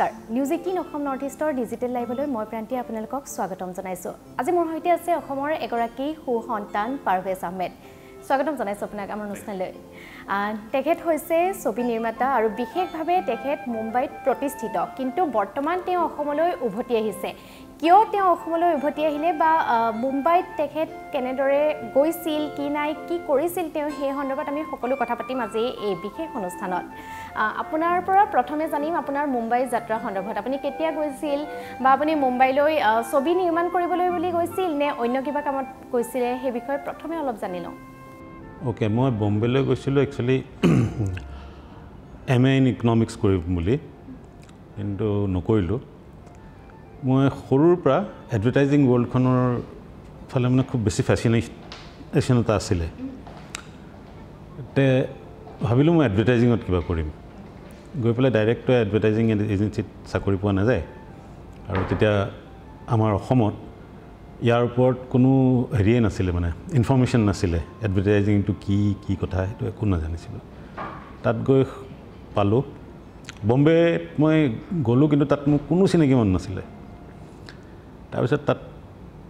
নমস্কাৰ। News eighteen Assam north ইষ্টৰ digital লাইভলৈ মই প্ৰান্তীয়ে আপোনালোকক স্বাগতম জনাইছোঁ। আজি মোৰ সৈতে আছে অসমৰ এগৰাকী সুসন্তান পাৰভেজ আহমেদ। স্বাগতম জনাইছোঁ আপোনাক আমাৰ অনুষ্ঠানলৈ। তেখেত হৈছে ছবি নিৰ্মাতা আৰু বিশেষভাৱে তেখেত মুম্বাইত প্ৰতিষ্ঠিত। কিন্তু বৰ্তমান তেওঁ অসমলৈ উভতি আহিছে। কিয় তেওঁ অসমলৈ উভতি আহিলে বা মুম্বাইত তেখেত কেনেদৰে গৈছিল কি নাই কি কৰিছিল তেওঁ সেই সন্দৰ্ভত আমি সকলো কথা পাতিম আজি এই বিশেষ অনুষ্ঠানত। আপোনাৰ পৰা প্ৰথমে জানিম আপোনাৰ মুম্বাই যাত্ৰা সন্দৰ্ভত। আপুনি কেতিয়া গৈছিল বা আপুনি মুম্বাইলৈ ছবি নিৰ্মাণ কৰিবলৈ বুলি গৈছিল নে অন্য কিবা কামত গৈছিলে সেই বিষয়ে প্ৰথমে অলপ জানি লওঁ। অ'কে মই বম্বেলৈ গৈছিলোঁ actually M A in economics কৰিম বুলি। কিন্তু নকৰিলোঁ। মই সৰুৰ পৰা এডভাৰটাইজিং ৱৰ্ল্ডখনৰ ফালে মানে খুব বেছি ফেচিনেশ্যন এটা আছিলে। তে ভাবিলোঁ মই এডভাৰটাইজিঙত কিবা কৰিম। গৈ পেলাই ডাইৰেক্টৰ এডভাৰটাইজিং এজেঞ্চিত চাকৰি পোৱা নাযায়। আৰু তেতিয়া আমাৰ অসমত ইয়াৰ ওপৰত কোনো হেৰিয়ে নাছিলে মানে ইনফৰ্মেশ্যন নাছিলে এডভাৰটাইজিংটো কি কি কথা সেইটো একো নাজানিছিলোঁ। তাত গৈ পালোঁ। বম্বেত মই গ'লোঁ কিন্তু তাত মোৰ কোনো চিনাকি মন নাছিলে। তাৰপিছত তাত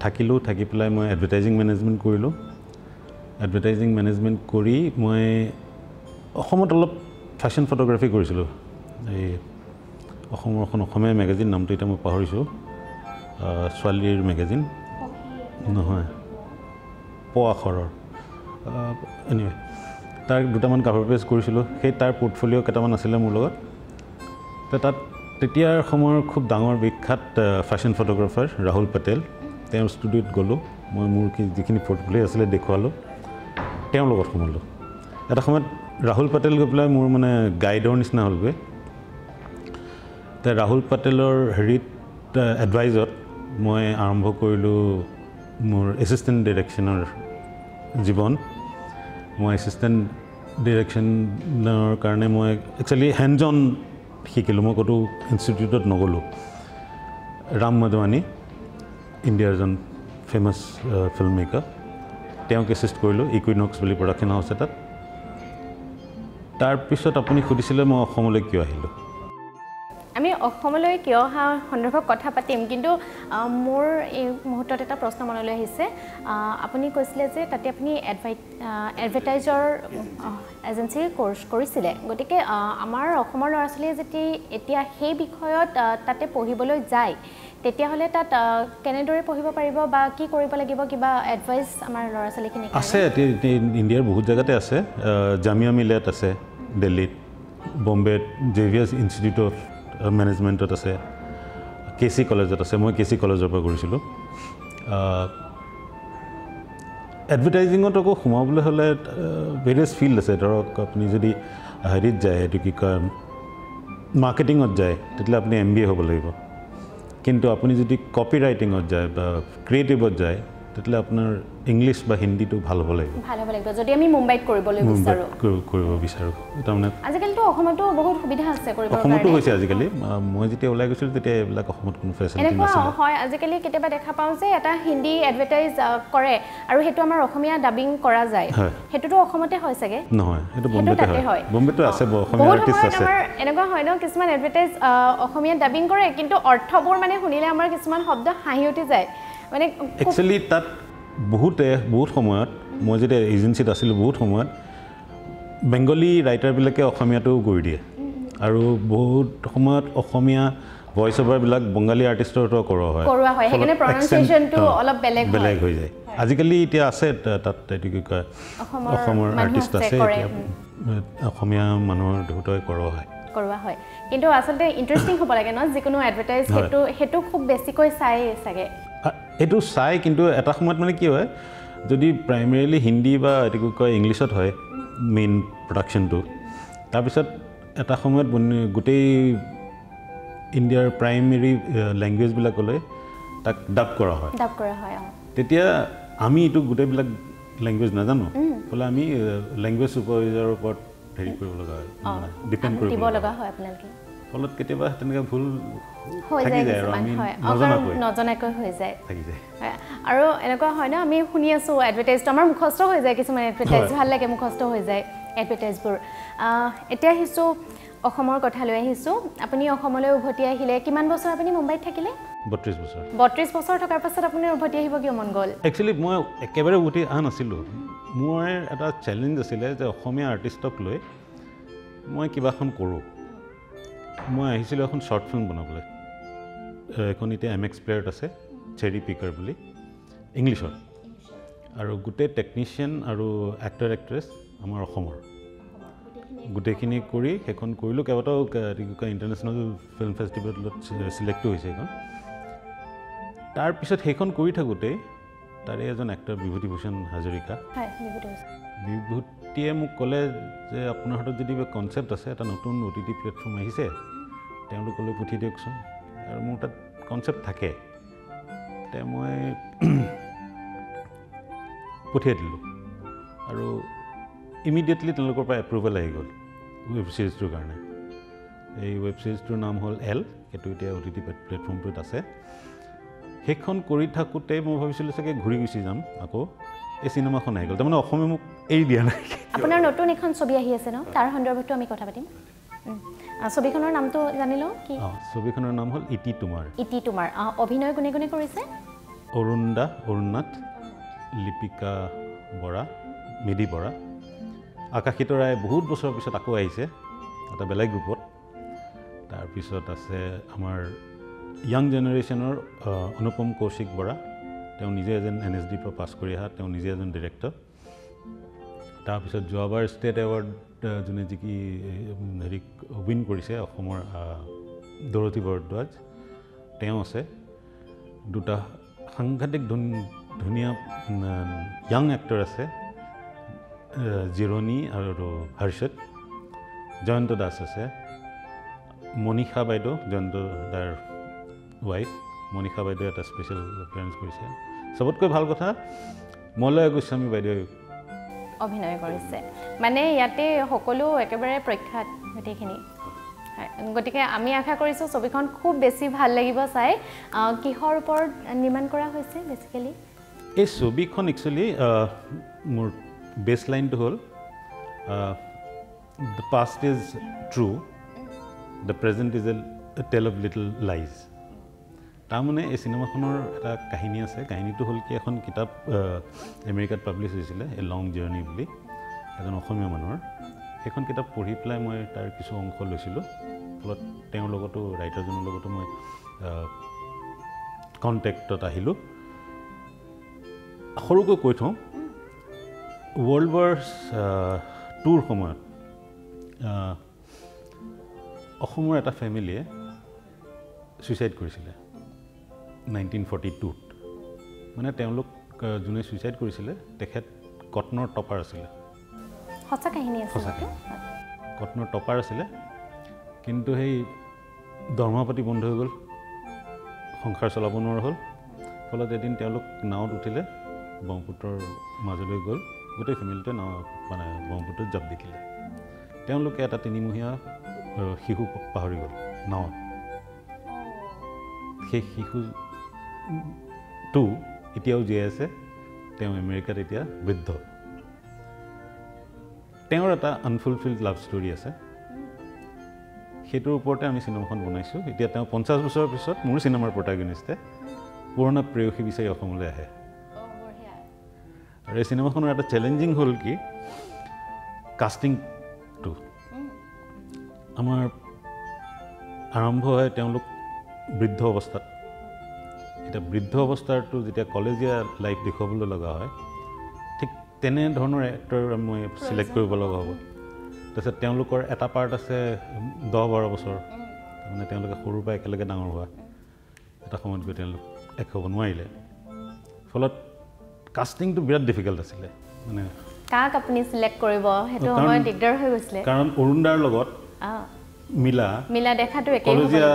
থাকিলোঁ থাকি পেলাই মই এডভাৰটাইজিং মেনেজমেণ্ট কৰিলোঁ। এডভাৰটাইজিং মেনেজমেণ্ট কৰি মই অসমত অলপ ফেশ্বন ফটোগ্ৰাফী কৰিছিলোঁ। এই অসমৰ এখন অসমীয়া মেগাজিন নামটো এতিয়া মই পাহৰিছোঁ। ছোৱালীৰ মেগাজিন নহয় প আখৰৰ এনিৱে তাৰ দুটামান কাভাৰ পেজ কৰিছিলোঁ। সেই তাৰ পৰ্টফলিঅ' কেইটামান আছিলে মোৰ লগত। তাত তেতিয়াৰ সময়ৰ খুব ডাঙৰ বিখ্যাত ফেশ্বন ফটোগ্ৰাফাৰ ৰাহুল পেটেল তেওঁৰ ষ্টুডিঅ'ত গ'লোঁ। মই মোৰ যিখিনি পৰ্টফলিঅ' আছিলে দেখুৱালোঁ তেওঁৰ লগত সোমালোঁ। এটা সময়ত ৰাহুল পেটেল গৈ পেলাই মোৰ মানে গাইডৰ নিচিনা হ'লগৈ। তে ৰাহুল পেটেলৰ হেৰিত এডভাইজত মই আৰম্ভ কৰিলোঁ মোৰ এছিষ্টেণ্ট ডিৰেকশ্যনৰ জীৱন। মই এছিষ্টেণ্ট ডিৰেকশ্যনৰ কাৰণে মই একচুৱেলি হেণ্ডজ অন শিকিলোঁ মই ক'তো ইনষ্টিটিউটত নগ'লোঁ। ৰাম মাধৱানী ইণ্ডিয়াৰ এজন ফেমাছ ফিল্ম মেকাৰ তেওঁক এছিষ্ট কৰিলোঁ ইকুইনক্স বুলি প্ৰডাকশ্যন হাউচ এটাত। তাৰপিছত আপুনি সুধিছিলে মই অসমলৈ কিয় আহিলোঁ? আমি অসমলৈ কিয় অহা সন্দৰ্ভত কথা পাতিম? কিন্তু মোৰ এই মুহূৰ্তত এটা প্ৰশ্ন মনলৈ আহিছে। আপুনি কৈছিলে যে তাতে আপুনি এডভাই এডভাৰটাইজৰ এজেঞ্চিৰ কৰ্চ কৰিছিলে। গতিকে আমাৰ অসমৰ ল'ৰা ছোৱালীয়ে যদি এতিয়া সেই বিষয়ত তাতে পঢ়িবলৈ যায় তেতিয়াহ'লে তাত কেনেদৰে পঢ়িব পাৰিব বা কি কৰিব লাগিব কিবা এডভাইচ আমাৰ ল'ৰা ছোৱালীখিনি আছে ইণ্ডিয়াৰ বহুত জেগাতে আছে। জামিয়া মিলিয়াত আছে দিল্লীত। বম্বেত J V S institute of মেনেজমেণ্টত আছে কে চি কলেজত আছে মই কে চি কলেজৰ পৰা কৰিছিলোঁ। এডভাৰটাইজিঙত আকৌ সোমাবলৈ হ'লে ভেৰিয়াছ ফিল্ড আছে। ধৰক আপুনি যদি হেৰিত যায় এইটো কি কয় মাৰ্কেটিঙত যায় তেতিয়াহ'লে আপুনি এম বি এ হ'ব লাগিব। কিন্তু আপুনি যদি কপি ৰাইটিঙত যায় বা ক্ৰিয়েটিভত যায় তেতিয়াহ'লে আপোনাৰ ইংলিছ বা হিন্দীটো ভাল হ'ব লাগিব। ভাল হ'ব লাগিব। যদি আমি মুম্বাইত কৰিবলৈ বিচাৰোঁ। কৰিব বিচাৰোঁ। তাৰমানে আজিকালিতো অসমতো বহুত সুবিধা আছে কৰিব অসমতো হৈছে আজিকালি। মই যেতিয়া ওলাই গৈছিলোঁ তেতিয়া এইবিলাক অসমত কোনো ফেচিলিটি এনেকুৱা হয় আজিকালি কেতিয়াবা দেখা পাওঁ যে এটা হিন্দী এডভাৰটাইজ কৰে আৰু সেইটো আমাৰ অসমীয়া ডাবিং কৰা যায়। সেইটোতো অসমতে হয় চাগে? নহয় সেইটো বম্বেতে হয়। বম্বেতো আছে অসমীয়া আৰ্টিষ্ট আছে। এনেকুৱা হয় ন কিছুমান এডভাৰটাইজ অসমীয়া ডাবিং কৰে কিন্তু অৰ্থবোৰ মানে শুনিলে আমাৰ কিছুমান শব্দ হাঁহি উঠি যায়। মানে একচুৱেলি তাত বহুতে বহুত সময়ত মই যেতিয়া এজেঞ্চিত আছিলোঁ বহুত সময়ত বেংগলী ৰাইটাৰবিলাকে অসমীয়াটো কৰি দিয়ে। আৰু বহুত সময়ত অসমীয়া ভইচ অভাৰবিলাক বঙালী আৰ্টিষ্টৰ পৰা কৰোৱা হয়। বেলেগ হৈ যায়। আজিকালি এতিয়া আছে তাত এইটো কি কয় অসমৰ আৰ্টিষ্ট আছে অসমীয়া মানুহৰ দুটাই কৰোৱা হয়। কৰোৱা হয়। কিন্তু আচলতে ইণ্টাৰেষ্টিং হ'ব লাগে ন? যিকোনো এডভাৰটাইজ সেইটো সেইটো খুব বেছিকৈ চাই চাগে। এইটো চাই কিন্তু এটা সময়ত মানে কি হয় যদি প্ৰাইমেৰিলি হিন্দী বা এইটো কি কয় ইংলিছত হয় মেইন প্ৰডাকশ্যনটো তাৰপিছত এটা সময়ত গোটেই ইণ্ডিয়াৰ প্ৰাইমেৰী লেংগুৱেজবিলাকলৈ তাক ডাব কৰা হয়। ডাব কৰা হয় তেতিয়া আমি এইটো গোটেইবিলাক লেংগুৱেজ নাজানো। ফলে আমি লেংগুৱেজ ছুপাৰভাইজাৰৰ ওপৰত হেৰি কৰিব লগা হয় ডিপেণ্ড কৰিব লগা হয়। আপোনালোকে। ফলত কেতিয়াবা তেনেকৈ ভুল নজনাকৈ। হৈ যায়। আৰু এনেকুৱা হয় ন আমি শুনি আছোঁ এডভাৰটাইজটো আমাৰ মুখস্থ হৈ যায় কিছুমান এডভাৰটাইজ ভাল লাগে মুখস্থ হৈ যায় এডভাৰটাইজবোৰ এতিয়া আহিছোঁ অসমৰ কথা লৈ আহিছোঁ। আপুনি অসমলৈ উভতি আহিলে কিমান বছৰ আপুনি মুম্বাইত থাকিলে? বত্ৰিছ বছৰ। বত্ৰিছ বছৰ থকাৰ পাছত আপুনি উভতি আহিব কিয় মন গ'ল? একচুৱেলি মই একেবাৰে উভতি অহা নাছিলোঁ। মোৰ এটা চেলেঞ্জ আছিলে যে অসমীয়া আৰ্টিষ্টক লৈ মই কিবা এখন কৰোঁ। মই আহিছিলোঁ এখন শ্বৰ্ট ফিল্ম বনাবলৈ। এখন এতিয়া এম এক্স প্লেয়াৰত আছে চেৰি পিকাৰ বুলি। ইংলিছত আৰু গোটেই টেকনিচিয়ান আৰু এক্টৰ এক্ট্ৰেছ আমাৰ অসমৰ। গোটেইখিনি কৰি সেইখন কৰিলোঁ। কেইবাটাও ক- কয় ইণ্টাৰনেশ্যনেল ফিল্ম ফেষ্টিভেলত চিলেক্টো হৈছে সেইখন। তাৰপিছত সেইখন কৰি থাকোঁতেই তাৰে এজন এক্টৰ বিভূতিভূষণ হাজৰিকা। বিভূতিয়ে মোক ক'লে যে আপোনাৰ হাতত যদি কিবা কনচেপ্ট আছে এটা নতুন অ' টি টি প্লেটফৰ্ম আহিছে তেওঁলোকলৈ পঠিয়াই দিয়কচোন। আৰু মোৰ তাত কনচেপ্ট থাকে। তে মই পঠিয়াই দিলোঁ। আৰু ইমিডিয়েটলি তেওঁলোকৰ পৰা এপ্ৰুভেল আহি গ'ল ৱেব ছিৰিজটোৰ কাৰণে। এই ৱেব ছিৰিজটোৰ নাম হ'ল এল সেইটো এতিয়া অ' টি টি প্লেটফৰ্মটোত আছে। সেইখন কৰি থাকোঁতেই মই ভাবিছিলোঁ চাগে ঘূৰি গুচি যাম। আকৌ এই চিনেমাখন আহি গ'ল। তাৰমানে অসমে মোক এৰি দিয়া নাই। আপোনাৰ নতুন এখন ছবি আহি আছে ন? তাৰ সন্দৰ্ভতো আমি কথা পাতিম। ছবিখনৰ নামটো জানি লওঁ কি? অঁ ছবিখনৰ নাম হ'ল ইটি তোমাৰ। ইটি তোমাৰ। অভিনয় কোনে কোনে কৰিছে? অৰুণ দা অৰুণ নাথ লিপিকা বৰা মিদি বৰা। আকাশিত ৰায় বহুত বছৰৰ পিছত আকৌ আহিছে এটা বেলেগ ৰূপত। তাৰপিছত আছে আমাৰ য়াং জেনেৰেশ্যনৰ অনুপম কৌশিক বৰা। তেওঁ নিজে এজন এন এছ ডিৰ পৰা পাছ কৰি অহা তেওঁ নিজে এজন ডিৰেক্টৰ। তাৰপিছত যোৱাবাৰ ষ্টেট এৱাৰ্ড যোনে জিকি উম, হেৰি উইন কৰিছে অসমৰ দৰতী বৰদ্বাজ তেওঁ আছে। দুটা সাংঘাতিক ধুন ধুনীয়া য়াং এক্টৰ আছে জিৰণী আৰু হৰ্ষদ। জয়ন্ত দাস আছে। মনীষা বাইদেউ জয়ন্ত দাৰ ৱাইফ মনীষা বাইদেৱে এটা স্পেচিয়েল এপিয়াৰেঞ্চ কৰিছে। চবতকৈ ভাল কথা মলয় গোস্বামী বাইদেৱে অভিনয় কৰিছে। মানে ইয়াতে সকলো একেবাৰে প্ৰখ্যাত গোটেইখিনি। গতিকে আমি আশা কৰিছোঁ ছবিখন খুব বেছি ভাল লাগিব চাই। কিহৰ ওপৰত নিৰ্মাণ কৰা হৈছে বেচিকেলি এই ছবিখন একচুৱেলি মোৰ বেষ্ট লাইনটো হ'ল the past is true the present is a tale of little lies তাৰমানে এই চিনেমাখনৰ এটা কাহিনী আছে। কাহিনীটো হ'ল কি এখন কিতাপ আমেৰিকাত পাব্লিছ হৈছিলে এ লং জাৰ্ণি বুলি এজন অসমীয়া মানুহৰ। সেইখন কিতাপ পঢ়ি পেলাই মই তাৰ কিছু অংশ লৈছিলোঁ। ফলত তেওঁৰ লগতো ৰাইটাৰজনৰ লগতো মই কণ্টেক্টত আহিলোঁ। সৰুকৈ কৈ থওঁ ৱৰ্ল্ড ৱাৰ টুৰ সময়ত অসমৰ এটা ফেমিলিয়ে ছুইচাইড কৰিছিলে। নাইনটিন ফৰ্টি টুত মানে তেওঁলোক যোনে ছুইচাইড কৰিছিলে তেখেত কটনৰ টপাৰ আছিলে। সঁচা কাহিনী সঁচাকৈ। কটনৰ টপাৰ আছিলে কিন্তু সেই দৰমহা পাতি বন্ধ হৈ গ'ল সংসাৰ চলাব নোৱাৰা হ'ল। ফলত এদিন তেওঁলোক নাৱত উঠিলে ব্ৰহ্মপুত্ৰৰ মাজলৈ গ'ল। গোটেই ফেমিলিটোৱে নাও মানে ব্ৰহ্মপুত্ৰত জাপ দি দিলে তেওঁলোকে এটা তিনিমহীয়া শিশু পাহৰি গ'ল নাৱত। সেই শিশুটো এতিয়াও জীয়াই আছে। তেওঁ আমেৰিকাত এতিয়া বৃদ্ধ। তেওঁৰ এটা আনফুলফিল্ড লাভ ষ্টৰী আছে। সেইটোৰ ওপৰতে আমি চিনেমাখন বনাইছোঁ। এতিয়া তেওঁ পঞ্চাছ বছৰৰ পিছত মোৰ চিনেমাৰ প্ৰটাগনিষ্টে পুৰণা প্ৰেয়সী বিচাৰি অসমলৈ আহে। আৰু এই চিনেমাখনৰ এটা চেলেঞ্জিং হ'ল কি কাষ্টিংটো আমাৰ আৰম্ভ হয় তেওঁলোক বৃদ্ধ অৱস্থাত। এতিয়া বৃদ্ধ অৱস্থাৰটো যেতিয়া কলেজীয়া লাইফ দেখুৱাবলৈ লগা হয় ঠিক তেনেধৰণৰ এক্টৰ মই চিলেক্ট কৰিব লগা হ'ব। তাৰপিছত তেওঁলোকৰ এটা পাৰ্ট আছে দহ বাৰ বছৰ। তাৰমানে তেওঁলোকে সৰুৰ পৰা একেলগে ডাঙৰ হোৱা। এটা সময়ত গৈ তেওঁলোক এক হ'ব নোৱাৰিলে। ফলত কাষ্টিংটো বিৰাট ডিফিকাল্ট আছিলে। মানে কাক আপুনি চিলেক্ট কৰিব? সেইটো সময়ত দিগদাৰ হৈ গৈছিলে। কাৰণ অৰুণদাৰ লগত মিলা। মিলা দেখাটো একেই কলেজীয়া।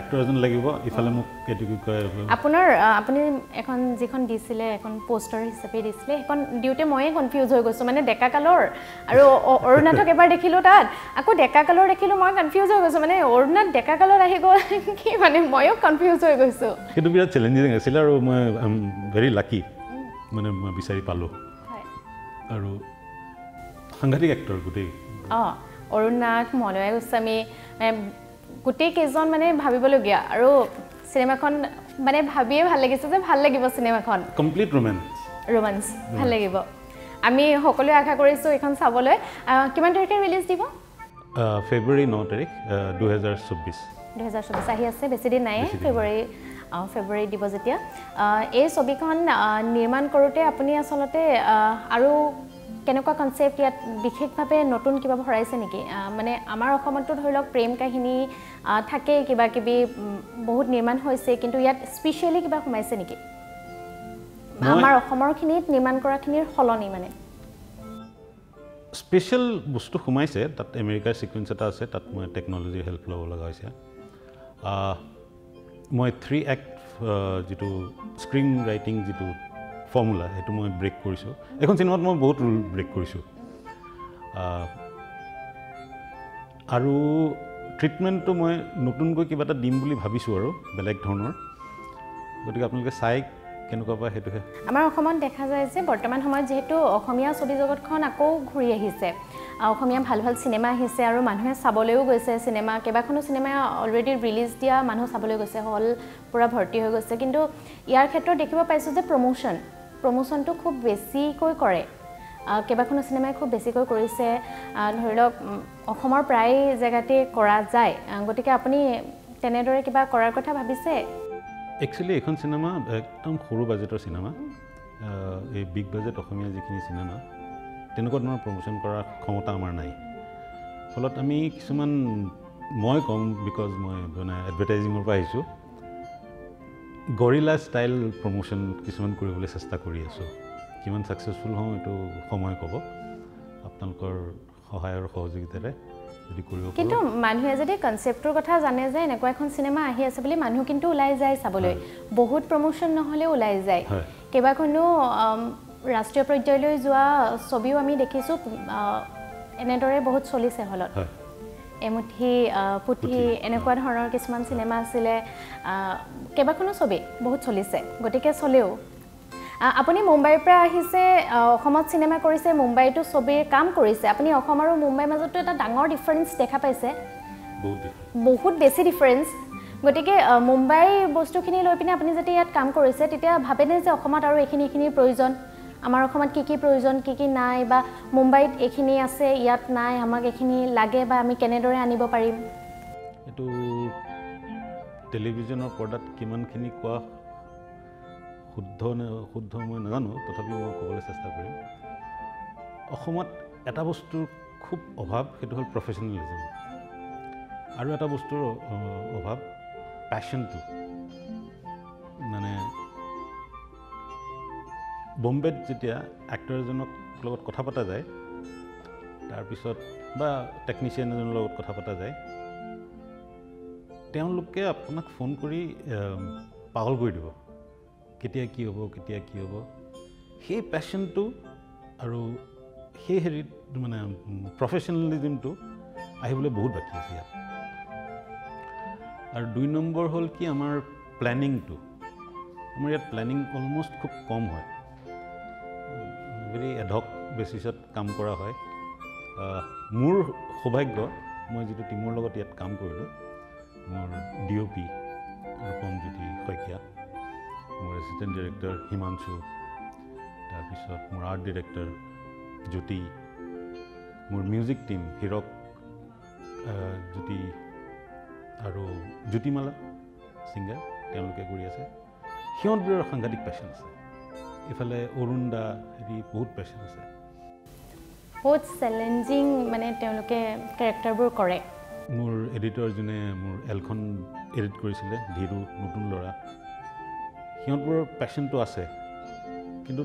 এক্টৰ এজন লাগিব ইফালে মোক এইটো কি কয় আপোনাৰ আপুনি এখন যিখন দিছিলে এখন পোষ্টাৰ হিচাপে দিছিলে সেইখন দিওঁতে ময়ে কনফিউজ হৈ গৈছোঁ। মানে ডেকা কালৰ আৰু অৰুণাথক এবাৰ দেখিলোঁ তাত। আকৌ ডেকা কালৰ দেখিলোঁ মই কনফিউজ হৈ গৈছোঁ। মানে অৰুণাথ ডেকা কালত আহি গ'ল কি মানে ময়ো কনফিউজ হৈ গৈছোঁ। সেইটো বিৰাট চেলেঞ্জিং আছিলে আৰু মই ভেৰি লাকি মানে মই বিচাৰি পালোঁ। আৰু সাংঘাতিক এক্টৰ গোটেই। অঁ। অৰুণ নাথ মলয়া গোস্বামী গোটেইকেইজন মানে ভাবিবলগীয়া। আৰু চিনেমাখন মানে ভাবিয়ে ভাল লাগিছে যে ভাল লাগিব চিনেমাখন। কমপ্লিট ৰোমেঞ্চ ৰোমাঞ্চ ভাল লাগিব। আমি সকলোৱে আশা কৰিছোঁ এইখন চাবলৈ। কিমান তাৰিখে ৰিলিজ দিব? ফেব্ৰুৱাৰী ন তাৰিখ দুহেজাৰ চৌব্বিছ। দুহেজাৰ চৌবিছ আহি আছে বেছি দিন নাই ফেব্ৰুৱাৰী অঁ, ফেব্ৰুৱাৰীত দিব যেতিয়া। এই ছবিখন নিৰ্মাণ কৰোঁতে আপুনি আচলতে আৰু কেনেকুৱা কনচেপ্ট ইয়াত বিশেষভাৱে নতুন কিবা ভৰাইছে নেকি? মানে আমাৰ অসমতো ধৰি লওক প্ৰেম কাহিনী থাকেই কিবা কিবি বহুত নিৰ্মাণ হৈছে কিন্তু ইয়াত স্পেচিয়েলি কিবা সোমাইছে নেকি? আমাৰ অসমৰখিনিত নিৰ্মাণ কৰাখিনিৰ সলনি মানে? স্পেচিয়েল বস্তু সোমাইছে তাত আমেৰিকাৰ ছিকুৱেঞ্চ এটা আছে তাত মই টেকন'লজিৰ হেল্প ল'ব লগা হৈছে। মই থ্ৰী এক্ট যিটো স্ক্ৰীন ৰাইটিং যিটো ফৰ্মুলা সেইটো মই ব্ৰেক কৰিছোঁ। এইখন চিনেমাত মই বহুত ৰুল ব্ৰেক কৰিছোঁ। আৰু ট্ৰিটমেণ্টটো মই নতুনকৈ কিবা এটা দিম বুলি ভাবিছোঁ আৰু বেলেগ ধৰণৰ। গতিকে আপোনালোকে চাই কেনেকুৱা পায় সেইটোহে। আমাৰ অসমত দেখা যায় যে বৰ্তমান সময়ত যিহেতু অসমীয়া ছবি জগতখন আকৌ ঘূৰি আহিছে। আহ, অসমীয়া ভাল ভাল চিনেমা আহিছে আৰু মানুহে চাবলৈও গৈছে চিনেমা কেইবাখনো চিনেমা অলৰেডি ৰিলিজ দিয়া মানুহ চাবলৈ গৈছে হল পূৰা ভৰ্তি হৈ গৈছে। কিন্তু ইয়াৰ ক্ষেত্ৰত দেখিব পাইছোঁ যে প্ৰমোশ্যন প্ৰমোশ্যনটো খুব বেছিকৈ কৰে। কেইবাখনো চিনেমাই খুব বেছিকৈ কৰিছে। ধৰি লওক অসমৰ প্ৰায় জেগাতেই কৰা যায়। গতিকে আপুনি তেনেদৰে কিবা কৰাৰ কথা ভাবিছে? একচুৱেলি এইখন চিনেমা একদম সৰু বাজেটৰ চিনেমা। এই বিগ বাজেট অসমীয়া যিখিনি চিনেমা তেনেকুৱা ধৰণৰ প্ৰমোশ্যন কৰাৰ ক্ষমতা আমাৰ নাই। ফলত আমি কিছুমান মই ক'ম বিকজ মই মানে এডভাৰটাইজিঙৰ পৰা আহিছোঁ। গৰিলা ষ্টাইল প্ৰমোশ্যন কিছুমান কৰিবলৈ চেষ্টা কৰি আছোঁ। কিমান ছাকচেছফুল হওঁ এইটো সময় ক'ব। আপোনালোকৰ সহায় আৰু সহযোগিতাৰে যদি কৰিব কিন্তু মানুহে যদি কনচেপ্টটোৰ কথা জানে যে এনেকুৱা এখন চিনেমা আহি আছে বুলি মানুহ কিন্তু ওলাই যায় চাবলৈ। বহুত প্ৰমোশ্যন নহ'লেও ওলাই যায়। কেইবাখনো ৰাষ্ট্ৰীয় পৰ্যায়লৈ যোৱা ছবিও আমি দেখিছোঁ এনেদৰে বহুত চলিছে হলত। এমুঠি পুথি পুথি, এনেকুৱা ধৰণৰ কিছুমান চিনেমা আছিলে। কেইবাখনো ছবি বহুত চলিছে গতিকে চলেও। আপুনি মুম্বাইৰ পৰা আহিছে আহ, অসমত চিনেমা কৰিছে মুম্বাইতো ছবিৰ কাম কৰিছে। আপুনি অসম আৰু মুম্বাইৰ মাজতো এটা ডাঙৰ ডিফাৰেঞ্চ দেখা পাইছে। বহুত বেছি ডিফাৰেঞ্চ গতিকে মুম্বাই বস্তুখিনি লৈ পিনে আপুনি যেতিয়া ইয়াত কাম কৰিছে তেতিয়া ভাবেনে যে অসমত আৰু এইখিনি এইখিনিৰ প্ৰয়োজন? আমাৰ অসমত কি কি প্ৰয়োজন কি কি নাই বা মুম্বাইত এইখিনি আছে ইয়াত নাই আমাক এইখিনি লাগে বা আমি কেনেদৰে আনিব পাৰিম? এইটো টেলিভিশ্যনৰ পৰ্দাত কিমানখিনি কোৱা শুদ্ধ নে শুদ্ধ মই নাজানো তথাপিও মই ক'বলৈ চেষ্টা কৰিম। অসমত এটা বস্তুৰ খুব অভাৱ সেইটো হ'ল প্ৰফেচনেলিজম আৰু এটা বস্তুৰ অভাৱ পেশ্যনটো মানে বম্বেত যেতিয়া এক্টৰ এজনক লগত কথা পতা যায় তাৰপিছত বা টেকনিচিয়ান এজনৰ লগত কথা পতা যায় তেওঁলোকে আপোনাক ফোন কৰি পাগল কৰি দিব। কেতিয়া কি হ'ব কেতিয়া কি হ'ব। সেই পেশ্যনটো আৰু সেই হেৰিত মানে প্ৰফেচনেলিজিমটো আহিবলৈ বহুত বাকী আছে ইয়াত। আৰু দুই নম্বৰ হ'ল কি আমাৰ প্লেনিংটো আমাৰ ইয়াত প্লেনিং অলমষ্ট খুব কম হয়। ভেৰি এডক বেচিছত কাম কৰা হয়। মোৰ সৌভাগ্য মই যিটো টীমৰ লগত ইয়াত কাম কৰিলোঁ মোৰ D O' P Rupamjyoti Saikia মোৰ এছিষ্টেণ্ট ডিৰেক্টৰ হিমাংশু তাৰপিছত মোৰ আৰ্ট ডিৰেক্টৰ জ্যোতি মোৰ মিউজিক টীম হীৰক জ্যোতি আৰু জ্যোতিমালা ছিংগাৰ তেওঁলোকে কৰি আছে। সিহঁতবোৰৰ সাংঘাতিক পেশ্যন আছে। ইফালে অৰুণ দা হেৰি বহুত পেশ্যন আছে। বহুত চেলেঞ্জিং মানে তেওঁলোকে কেৰেক্টাৰবোৰ কৰে। মোৰ এডিটৰ যোনে মোৰ এলখন এডিট কৰিছিলে ধীৰু নতুন ল'ৰা সিহঁতবোৰৰ পেশ্যনটো আছে। কিন্তু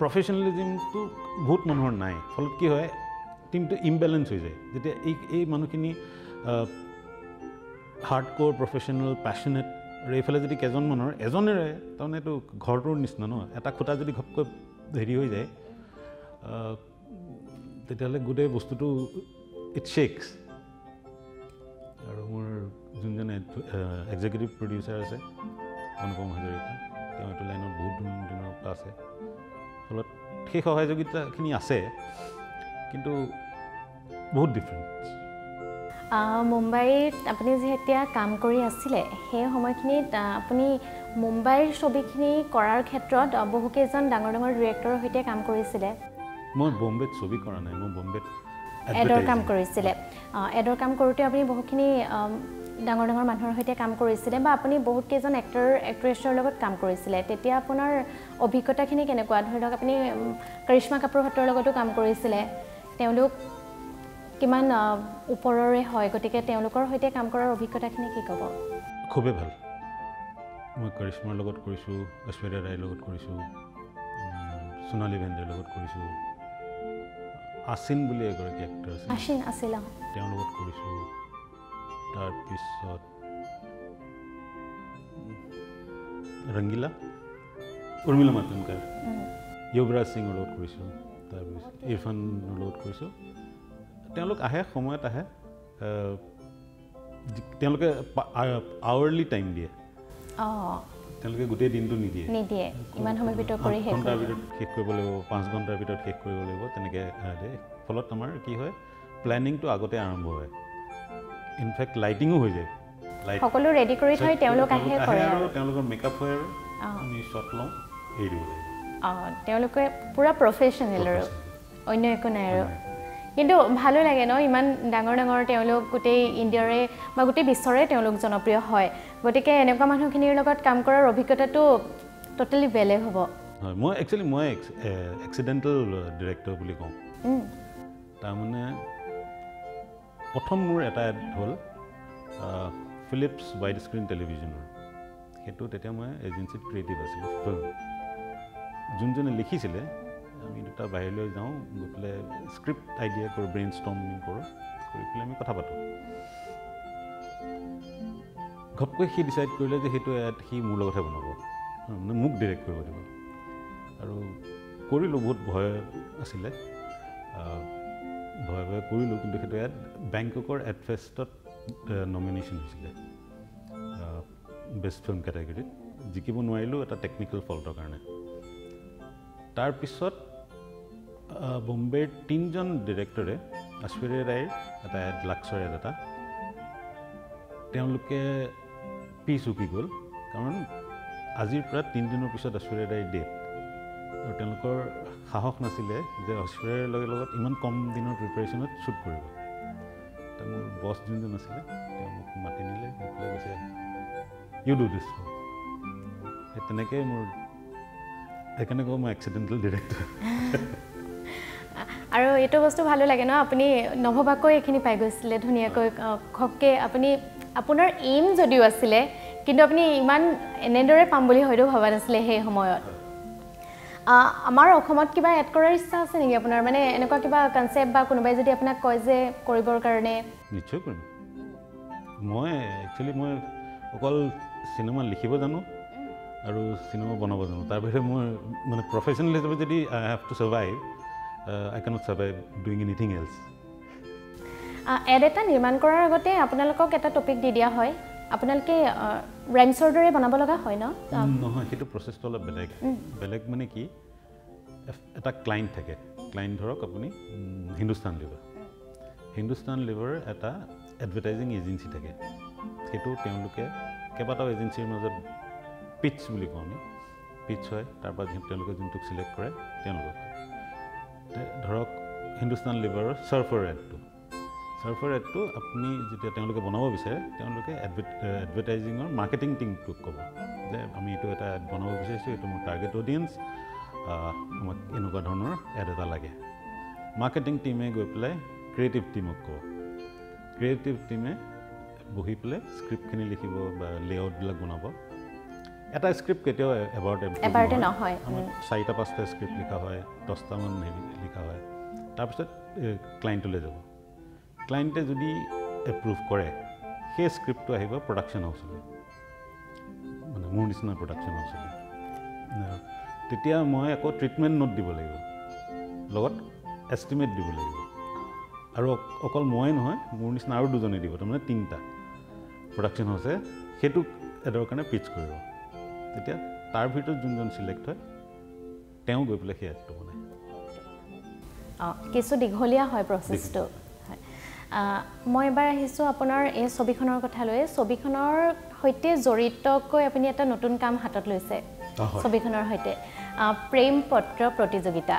প্ৰফেচনেলিজিমটো বহুত মানুহৰ নাই। ফলত কি হয় টিমটো ইমবেলেঞ্চ হৈ যায়। যেতিয়া এই এই মানুহখিনি হাৰ্ড ক'ৰ প্ৰফেচনেল আৰু এইফালে যদি কেইজনমানৰ এজনেৰে তাৰমানে এইটো ঘৰটোৰ নিচিনা ন এটা খুটা যদি ঘপকৈ হেৰি হৈ যায় তেতিয়াহ'লে গোটেই বস্তুটো ইট শ্বেকছ আৰু মোৰ যোনজন এক্সিকিউটিভ প্ৰডিউচাৰ আছে অনুপম হাজৰিকা তেওঁ এইটো লাইনত বহুত দিন দিনৰ পৰা আছে। ফলত সেই সহযোগিতাখিনি আছে কিন্তু বহুত আহ, মুম্বাইত আপুনি যেতিয়া কাম কৰি আছিলে সেই সময়খিনিত আপুনি মুম্বাইৰ ছবিখিনি কৰাৰ ক্ষেত্ৰত বহুকেইজন ডাঙৰ ডাঙৰ ডিৰেক্টৰৰ সৈতে কাম কৰিছিলে। মই বম্বেত ছবি কৰা নাই মই বম্বেত এডৰ কাম কৰিছিলে। এডৰ কাম কৰোঁতে আপুনি বহুতখিনি আম, ডাঙৰ ডাঙৰ মানুহৰ সৈতে কাম কৰিছিলে বা আপুনি বহুতকেইজন এক্টৰ এক্ট্ৰেছৰ লগত কাম কৰিছিলে। তেতিয়া আপোনাৰ অভিজ্ঞতাখিনি কেনেকুৱা? ধৰি লওক আপুনি কৰিশ্মা কাপুৰহঁতৰ লগতো কাম কৰিছিলে। তেওঁলোক কিমান ওপৰৰে হয় গতিকে তেওঁলোকৰ সৈতে কাম কৰাৰ অভিজ্ঞতাখিনি কি ক'ব? খুবেই ভাল। মই কৰিশ্মাৰ লগত কৰিছোঁ ঐশ্বৰ্যা ৰায়ৰ লগত কৰিছোঁ সোণালী বেন্দ্ৰেৰ লগত কৰিছোঁ। আছিন বুলি এগৰাকী এক্টৰ আছে। আশ্বিন আছিল। তেওঁৰ লগত কৰিছোঁ। তাৰপিছত ৰংগীলা উৰ্মিলা মাতংকাৰ যুৱৰাজ সিঙৰ লগত কৰিছোঁ। তাৰপিছত ইৰফানৰ লগত কৰিছোঁ। তেওঁলোক আহে সময়ত আহে তেওঁলোকে আৱাৰলি টাইম দিয়ে। তেওঁলোকে গোটেই দিনটো নিদিয়ে। নিদিয়ে ইমান সময়ৰ ভিতৰত কৰি শেষ ঘণ্টাৰ ভিতৰত শেষ কৰিব লাগিব পাঁচ ঘণ্টাৰ ভিতৰত শেষ কৰিব লাগিব তেনেকৈ ফলত আমাৰ কি হয় প্লেনিংটো আগতে আৰম্ভ হয়। ইনফেক্ট লাইটিঙো হৈ যায়। সকলো ৰেডি কৰি থৈ তেওঁলোক আহে কৰে আৰু তেওঁলোকৰ মেকআপ হয় আৰু। আমি শ্বট লওঁ এৰি দিব লাগিব। তেওঁলোকে পূৰা প্ৰফেশ্যনেল আৰু। অন্য একো নাই আৰু। কিন্তু ভালো লাগে ন? ইমান ডাঙৰ ডাঙৰ তেওঁলোক গোটেই ইণ্ডিয়াৰে বা গোটেই বিশ্বৰে তেওঁলোক জনপ্ৰিয় হয়। গতিকে এনেকুৱা মানুহখিনিৰ লগত কাম কৰাৰ অভিজ্ঞতাটো ট'টেলি বেলেগ হ'ব। হয় মই একচুৱেলি মই এক্সিডেণ্টেল ডিৰেক্টৰ বুলি কওঁ। তাৰমানে প্ৰথম মোৰ এটা এড হ'ল ফিলিপছ ৱাইড স্ক্ৰীণ টেলিভিশ্যনৰ সেইটো তেতিয়া মই এজেঞ্চিত ক্ৰিয়েটিভ আছিলোঁ ফিল্ম যোনজনে লিখিছিলে আমি দুটা বাহিৰলৈ যাওঁ গৈ পেলাই স্ক্ৰিপ্ট আইডিয়া কৰোঁ ব্ৰেইন ষ্টৰ্মিং কৰোঁ কৰি পেলাই আমি কথা পাতোঁ। ঘপকৈ সি ডিচাইড কৰিলে যে সেইটো এড সি মোৰ লগতহে বনাব। মানে মোক ডিৰেক্ট কৰিব দিব। আৰু কৰিলোঁ বহুত ভয় আছিলে। ভয়ে ভয়ে কৰিলোঁ কিন্তু সেইটো ইয়াত বেংককৰ এডফেষ্টত নমিনেশ্যন হৈছিলে। বেষ্ট ফিল্ম কেটেগৰীত জিকিব নোৱাৰিলোঁ এটা টেকনিকেল ফল্টৰ কাৰণে। তাৰপিছত বম্বেৰ তিনিজন ডিৰেক্টৰে ঐশ্বৰ্যা ৰায়ৰ এটা এড লাক্সৰ এড এটা তেওঁলোকে পিছ উকি গ'ল। কাৰণ আজিৰ পৰা তিনিদিনৰ পিছত ঐশ্বৰ্যা ৰায়ৰ ডেট আৰু তেওঁলোকৰ সাহস নাছিলে যে ঐশ্বৰ্যাৰ লগে লগত ইমান কম দিনৰ প্ৰিপেৰেশ্যনত শ্বুট কৰিব। তো মোৰ বছ যোনজন আছিলে তেওঁ মোক মাতি নিলে পেলাই কৈছে ইউ ডু দিছ সেই তেনেকৈ মোৰ সেইকাৰণে কওঁ মই এক্সিডেণ্টেল ডিৰেক্টৰ আৰু এইটো বস্তু ভালো লাগে ন আপুনি নভবাকৈ এইখিনি পাই গৈছিলে ধুনীয়াকৈ ঘপকৈ আপুনি আপোনাৰ এইম যদিও আছিলে কিন্তু আপুনি ইমান এনেদৰে পাম বুলি হয়তো ভবা নাছিলে সেই সময়ত। আমাৰ অসমত কিবা এড কৰাৰ ইচ্ছা আছে নেকি আপোনাৰ? মানে এনেকুৱা কিবা কনচেপ্ট বা কোনোবাই যদি আপোনাক কয় যে কৰিবৰ কাৰণে? নিশ্চয় কৰিম। মই একচুৱেলি মই অকল চিনেমা লিখিব জানো আৰু চিনেমা বনাব জানো। তাৰ বাহিৰে মই মানে প্ৰফেশ্যনেল হিচাপে যদি I have to survive I cannot survive doing anything else ad এটা নিৰ্মাণ কৰাৰ আগতে আপোনালোকক এটা টপিক দি দিয়া হয়। আপোনালোকে ৰাইমছৰ দৰে বনাব লগা হয় ন? নহয় সেইটো প্ৰচেছটো অলপ বেলেগ। বেলেগ মানে কি এটা ক্লাইণ্ট থাকে। ক্লাইণ্ট ধৰক আপুনি হিন্দুস্তান লিভাৰ হিন্দুস্তান লিভাৰ এটা এডভাৰটাইজিং এজেঞ্চি থাকে। সেইটো তেওঁলোকে কেইবাটাও এজেঞ্চিৰ মাজত পিটছ বুলি কওঁ আমি। পিটছ হয় তাৰপৰা তেওঁলোকে যোনটোক চিলেক্ট কৰে তেওঁলোকক। ধৰক হিন্দুস্তান লিভাৰৰ চাৰ্ফৰ এডটো চাৰ্ফৰ এডটো আপুনি যেতিয়া তেওঁলোকে বনাব বিচাৰে তেওঁলোকে এডভাৰটাইজিঙৰ মাৰ্কেটিং টিমটোক ক'ব যে আমি এইটো এটা এড বনাব বিচাৰিছোঁ এইটো মোৰ টাৰ্গেট অডিয়েঞ্চ আমাক এনেকুৱা ধৰণৰ এড এটা লাগে। মাৰ্কেটিং টিমে গৈ পেলাই ক্ৰিয়েটিভ টিমক ক'ব। ক্ৰিয়েটিভ টিমে বহি পেলাই স্ক্ৰিপ্টখিনি লিখিব বা লেআউটবিলাক বনাব। এটা স্ক্ৰিপ্ট কেতিয়াও এবাৰতে এবাৰতে নহয়। চাৰিটা পাঁচটা স্ক্ৰিপ্ট লিখা হয় দহটামান হেৰি লিখা হয়। তাৰপিছত ক্লাইণ্টলৈ যাব। ক্লাইণ্টে যদি এপ্ৰুভ কৰে সেই স্ক্ৰিপ্টটো আহিব প্ৰডাকশ্যন হাউচলৈ মানে মোৰ নিচিনা প্ৰডাকশ্যন হাউচলৈ তেতিয়া মই আকৌ ট্ৰিটমেণ্ট নোট দিব লাগিব। লগত এষ্টিমেট দিব লাগিব। আৰু অক- অকল ময়ে নহয় মোৰ নিচিনা আৰু দুজনে দিব। তাৰমানে তিনিটা। প্ৰডাকশ্যন হাউচে সেইটোক এডৰ কাৰণে পিচ কৰিব। তেতিয়া তাৰ ভিতৰত যোনজন চিলেক্ট হয় তেওঁ গৈ পেলাই সেই এডটো বনায়। অঁ কিছু দীঘলীয়া হয় প্ৰচেছটো মই এবাৰ আহিছোঁ আপোনাৰ এই ছবিখনৰ কথা লৈ। ছবিখনৰ সৈতে জড়িতকৈ আপুনি এটা নতুন কাম হাতত লৈছে। ছবিখনৰ সৈতে। প্ৰেম পত্ৰ প্ৰতিযোগিতা।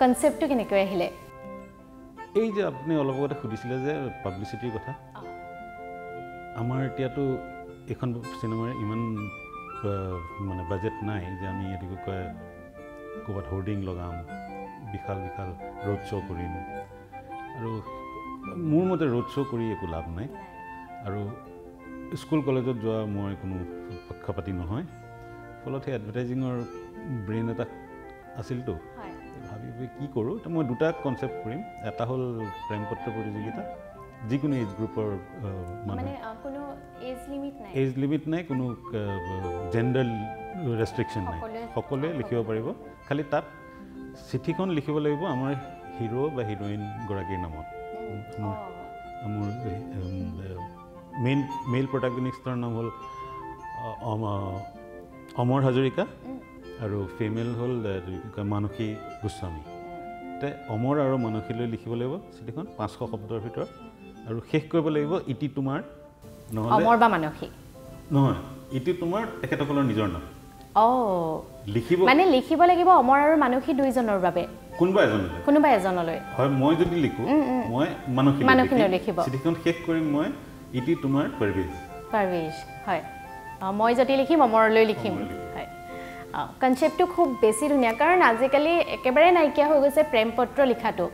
কনচেপ্টটো কেনেকৈ আহিলে? এই যে আপুনি অলপ আগতে সুধিছিলে যে পাব্লিচিটিৰ কথা। আমাৰ এতিয়াতো এইখন চিনেমাৰ ইমান মানে বাজেট নাই যে আমি এইটো কয় ক'ৰবাত হোৰ্ডিং লগাম বিশাল বিশাল ৰোড শ্ব' কৰিম। আৰু মোৰ মতে ৰোড শ্ব' কৰি একো লাভ নাই। আৰু স্কুল কলেজত যোৱা মই কোনো পক্ষপাতি নহয়। ফলত সেই এডভাৰটাইজিঙৰ ব্ৰেইন এটা আছিলতো। ভাবি কি কৰোঁ তো মই দুটা কনচেপ্ট কৰিম। এটা হ'ল প্ৰেম পত্ৰ প্ৰতিযোগিতা যিকোনো এজ গ্ৰুপৰ মানে কোনো এজ লিমিট নাই। এজ লিমিট নাই কোনো জেণ্ডাৰ ৰেষ্ট্ৰিকশ্যন নাই। সকলোৱে- লিখিব পাৰিব। খালি তাত চিঠিখন লিখিব লাগিব আমাৰ হিৰ' বা হিৰইনগৰাকীৰ নামত। মোৰ মেইন মেইল প্ৰটাগনিষ্টৰ নাম হ'ল অমৰ হাজৰিকা আৰু ফিমেল হ'ল মানসী গোস্বামী। তে অমৰ আৰু মানসীলৈ লিখিব লাগিব চিঠিখন পাঁচশ শব্দৰ ভিতৰত। আৰু শেষ কৰিব লাগিব ইটি তোমাৰ নহ'লে অমৰ বা মানসী। নহয় ইটো তোমাৰ তেখেতসকলৰ নিজৰ নাম। অঁ। লিখিব মানে লিখিব লাগিব অমৰ আৰু মানসী দুইজনৰ বাবে। কোনোবা এজনলৈ। কোনোবা এজনলৈ। হয় মই যদি লিখোঁ মই মানসীলৈ মানসীলৈ লিখিব। চিঠিখন শেষ কৰিম মই ইটি তোমাৰ পাৰভেজ। পাৰভেজ হয়। মই যদি লিখিম অমৰলৈ লিখিম। হয়। কনচেপ্টটো খুব বেছি ধুনীয়া কাৰণ আজিকালি একেবাৰে নাইকিয়া হৈ গৈছে প্ৰেম পত্ৰ লিখাটো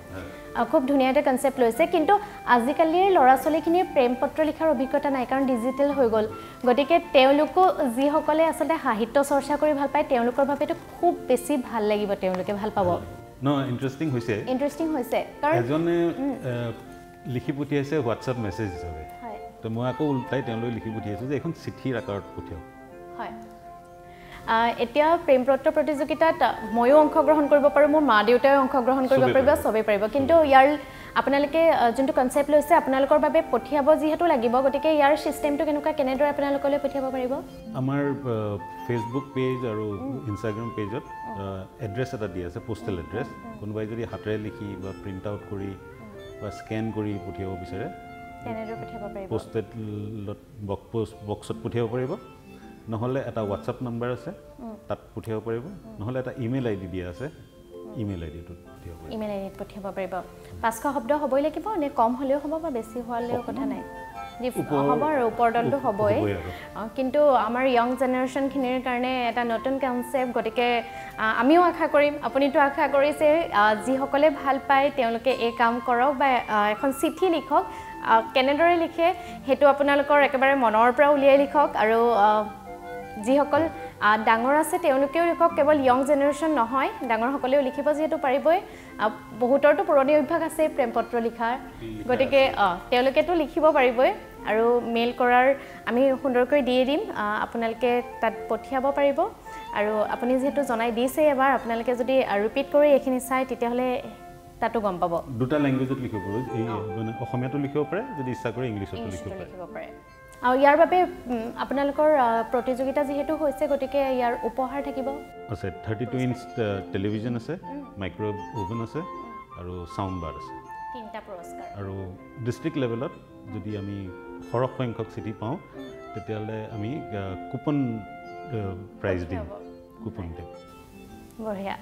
খুব ধুনীয়া এটা কনচেপ্ট লৈছে। কিন্তু আজিকালিৰ ল'ৰা ছোৱালীখিনিৰ প্ৰেম পত্ৰ লিখাৰ অভিজ্ঞতা নাই কাৰণ ডিজিটেল হৈ গ'ল। গতিকে তেওঁলোকো যিসকলে আচলতে সাহিত্য চৰ্চা কৰি ভাল পায় তেওঁলোকৰ বাবেতো খুব বেছি ভাল লাগিব তেওঁলোকে ভাল পাব। ন ইণ্টাৰেষ্টিং হৈছে। ইণ্টাৰেষ্টিং হৈছে কাৰণ এজনে লিখি পঠিয়াইছে হোৱাটছআপ মেছেজ হিচাপে। হয়। তো মই আকৌ ওলটাই তেওঁলৈ লিখি পঠিয়াইছোঁ যে এখন চিঠিৰ আকাৰত পঠিয়াওক। হয়। এতিয়া প্ৰেম পত্ৰ প্ৰতিযোগিতাত ময়ো অংশগ্ৰহণ কৰিব পাৰোঁ মোৰ মা দেউতাই অংশগ্ৰহণ কৰিব পাৰিব চবেই পাৰিব। কিন্তু ইয়াৰ আপোনালোকে যোনটো কনচেপ্ট লৈছে আপোনালোকৰ বাবে পঠিয়াব যিহেতু লাগিব গতিকে ইয়াৰ ছিষ্টেমটো কেনেকুৱা কেনেদৰে আপোনালোকলৈ পঠিয়াব পাৰিব? আমাৰ ফেচবুক পেজ আৰু ইনষ্টাগ্ৰাম পেজত এড্ৰেছ এটা দিয়া আছে পোষ্টেল এড্ৰেছ কোনোবাই যদি হাতেৰে লিখি বা প্ৰিণ্ট আউট কৰি বা স্কেন কৰি পঠিয়াব বিচাৰে তেনেদৰে পঠিয়াব পাৰিব? পোষ্টেলত বক্স বক্সত পঠিয়াব পাৰিব। নহ'লে এটা হোৱাটছআপ নাম্বাৰ আছে তাত পঠিয়াব পাৰিব। নহ'লে এটা ইমেইল আই ডি দিয়া আছে ইমেইল আই ডিটোত পঠিয়াব পাৰিব। ইমেইল আই ডিত পঠিয়াব পাৰিব। পাঁচশ শব্দ হ'বই লাগিব নে কম হ'লেও হ'ব বা বেছি হোৱালেও কথা নাই? ওপৰ- হ'ব আৰু ওপৰদলটো ওপ- হ'বই। কিন্তু আমাৰ য়ং জেনেৰেশ্যনখিনিৰ কাৰণে এটা নতুন কনচেপ্ট গতিকে আমিও আশা কৰিম আপুনিতো আশা কৰিছে যিসকলে ভাল পায় তেওঁলোকে এই কাম কৰক বা এখন চিঠি লিখক। কেনেদৰে লিখে সেইটো আপোনালোকৰ একেবাৰে মনৰ পৰা উলিয়াই লিখক আৰু যিসকল ডাঙৰ আছে তেওঁলোকেও লিখক কেৱল য়ং জেনেৰেশ্যন নহয় ডাঙৰসকলেও লিখিব যিহেতু পাৰিবই। বহুতৰতো পুৰণি অভ্যাস আছে প্ৰেম পত্ৰ লিখাৰ। গতিকে অঁ তেওঁলোকেতো লিখিব পাৰিবই আৰু মেইল কৰাৰ আমি সুন্দৰকৈ দিয়ে দিম। আপোনালোকে তাত পঠিয়াব পাৰিব। আৰু আপুনি যিহেতু জনাই দিছে এবাৰ আপোনালোকে যদি ৰিপিট কৰি এইখিনি চায় তেতিয়াহ'লে তাতো গম পাব। দুটা লেংগুৱেজত লিখিব পাৰোঁ। অসমীয়াতো লিখিব পাৰে যদি ইচ্ছা কৰে ইংলিছতো লিখিব পাৰে। আৰু ইয়াৰ বাবে আপোনালোকৰ প্ৰতিযোগিতা যিহেতু হৈছে গতিকে ইয়াৰ উপহাৰ থাকিব। আছে থাৰ্টি টু ইঞ্চ টেলিভিশ্যন আছে মাইক্ৰ'ৱেভ অ'ভেন আছে আৰু চাউণ্ড বাৰ আছে। তিনিটা পুৰস্কাৰ। আৰু ডিষ্ট্ৰিক্ট লেভেলত যদি আমি সৰহ সংখ্যক চিঠি পাওঁ তেতিয়াহ'লে আমি কুপন প্ৰাইজ দিম। কুপন দিম। বঢ়িয়া।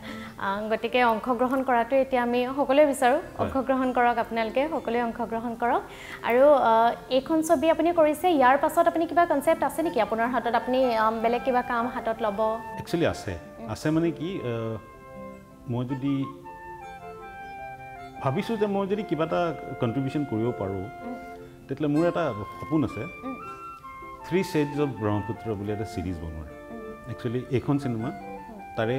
গতিকে অংশগ্ৰহণ কৰাটো এতিয়া আমি সকলোৱে বিচাৰোঁ। অংশগ্ৰহণ কৰক আপোনালোকে সকলোৱে অংশগ্ৰহণ কৰক। আৰু এইখন ছবি আপুনি কৰিছে ইয়াৰ পাছত আপুনি কিবা কনচেপ্ট আছে নেকি? আপোনাৰ হাতত আপুনি বেলেগ কিবা কাম হাতত ল'ব? একচুৱেলি আছে। আছে মানে কি মই যদি ভাবিছোঁ যে মই যদি কিবা এটা কণ্ট্ৰিবিউশ্যন কৰিব পাৰোঁ তেতিয়াহ'লে মোৰ এটা সপোন আছে। থ্ৰী ছেডছ অফ ব্ৰহ্মপুত্ৰ বুলি এটা ছিৰিজ বনোৱাৰ। একচুৱেলি এইখন চিনেমা তাৰে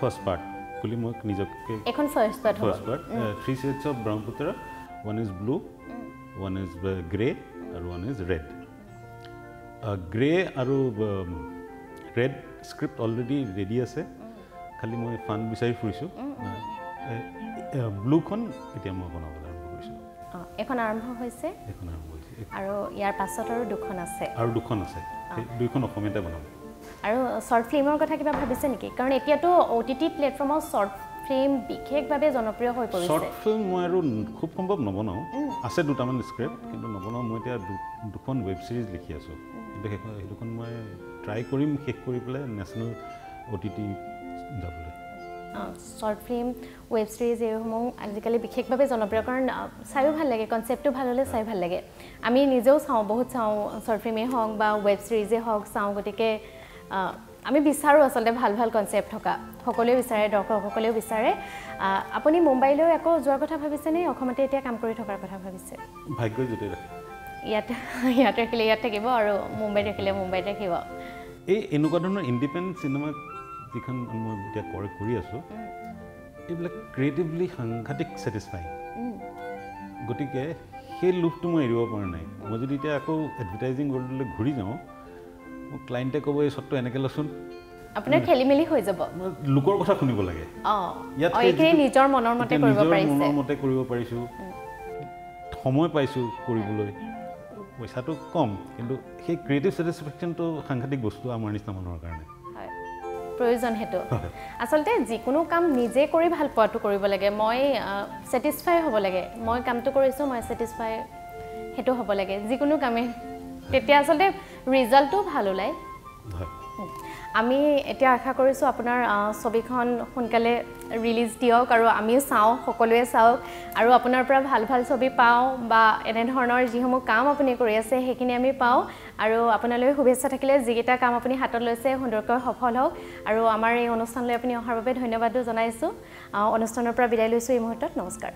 ফাৰ্ষ্ট পাৰ্ট বুলি মই নিজকে এইখন first part first part three shades of Brahmaputra one is blue one is grey আৰু ওৱান ইজ ৰেড গ্ৰে আৰু ৰেড স্ক্ৰিপ্ট অলৰেডি ৰেডি আছে। খালি মই ফাণ্ড বিচাৰি ফুৰিছোঁ। ব্লুখন এতিয়া মই বনাবলৈ আৰম্ভ কৰিছোঁ। অঁ, এইখন আৰম্ভ হৈছে। এইখন আৰম্ভ এই- আৰু ইয়াৰ পাছত আৰু দুখন আছে। আৰু দুখন আছে। দুইখন অসমীয়াতে বনাম। আৰু শ্বৰ্ট ফিল্মৰ কথা কিবা ভাবিছে নেকি? কাৰণ এতিয়াতো অ' টি টি প্লেটফৰ্মত শ্বৰ্ট ফিল্ম বিশেষভাৱে জনপ্ৰিয় হৈ শ্বৰ্ট পৰিছে ফিল্ম মই আৰু খুব সম্ভৱ নবনাওঁ। আছে দুটামান স্ক্ৰিপ্ট কিন্তু নবনাওঁ। মই এতিয়া দুখন ৱেব ছিৰিজ লিখি আছোঁ। কিন্তু সেইখন সেই দুখন মই ট্ৰাই কৰিম শেষ কৰি পেলাই নেশ্যনেল অ' টি টি যাবলৈ। শ্বৰ্ট ফিল্ম ৱেব ছিৰিজ এইসমূহ আজিকালি বিশেষভাৱে জনপ্ৰিয়। কাৰণ চায়ো ভাল লাগে কনচেপ্টটো ভাল হ'লে চাই ভাল লাগে। আমি নিজেও চাওঁ বহুত চাওঁ শ্বৰ্ট ফিল্মেই হওক বা ৱেব ছিৰিজেই হওক চাওঁ। গতিকে আমি বিচাৰোঁ আচলতে ভাল ভাল কনচেপ্ট থকা। সকলোৱে বিচাৰে দৰ্শকসকলেও বিচাৰে। আপুনি মুম্বাইলৈ আকৌ যোৱাৰ কথা ভাবিছেনে? অসমতে এতিয়া কাম কৰি থকাৰ কথা ভাবিছে? ভাগ্যই য'তে ৰাখে। ইয়াত ইয়াত ৰাখিলে ইয়াত থাকিব আৰু মুম্বাইত ৰাখিলে মুম্বাইত ৰাখিব। এই এনেকুৱা ধৰণৰ ইণ্ডিপেণ্ডেণ্ট চিনেমা যিখন মই এতিয়া কৰে কৰি আছোঁ এইবিলাক ক্ৰিয়েটিভলি সাংঘাতিক ছেটিছফাই গতিকে সেই লোভটো মই এৰিব পৰা নাই। মই যদি এতিয়া আকৌ এডভাৰটাইজিং ৱৰ্ল্ডলৈ ঘূৰি যাওঁ মোক ক্লাইণ্টে ক'ব এই শ্বটটো এনেকৈ লচোন। আপোনাৰ খেলি মেলি হৈ যাব। লোকৰ কথা শুনিব লাগে। নিজৰ মনৰ মতে কৰিব পাৰিছে। মনৰ মতে কৰিব পাৰিছোঁ। সময় পাইছোঁ কৰিবলৈ। পইচাটো কম কিন্তু সেই ক্ৰিয়েটিভ ছেটিছফেকশ্যনটো সাংঘাতিক বস্তু আমাৰ নিচিনা মানুহৰ কাৰণে। প্ৰয়োজন সেইটো। আচলতে যিকোনো কাম নিজে কৰি ভাল পোৱাটো কৰিব লাগে। মই ছেটিছফাই হ'ব লাগে। মই কামটো কৰিছোঁ মই ছেটিছফাই সেইটো হ'ব লাগে। যিকোনো কামেই তেতিয়া আচলতে ৰিজাল্টটো ভাল ওলায়। আমি এতিয়া আশা কৰিছোঁ আপোনাৰ ছবিখন সোনকালে ৰিলিজ দিয়ক আৰু আমিও চাওঁ সকলোৱে চাওক আৰু আপোনাৰ পৰা ভাল ভাল ছবি পাওঁ বা এনেধৰণৰ যিসমূহ কাম আপুনি কৰি আছে সেইখিনি আমি পাওঁ আৰু আপোনালৈ শুভেচ্ছা থাকিলে যিকেইটা কাম আপুনি হাতত লৈছে সুন্দৰকৈ সফল হওক আৰু আমাৰ এই অনুষ্ঠানলৈ আপুনি অহাৰ বাবে ধন্যবাদো জনাইছোঁ। অনুষ্ঠানৰ পৰা বিদায় লৈছোঁ এই মুহূৰ্তত। নমস্কাৰ।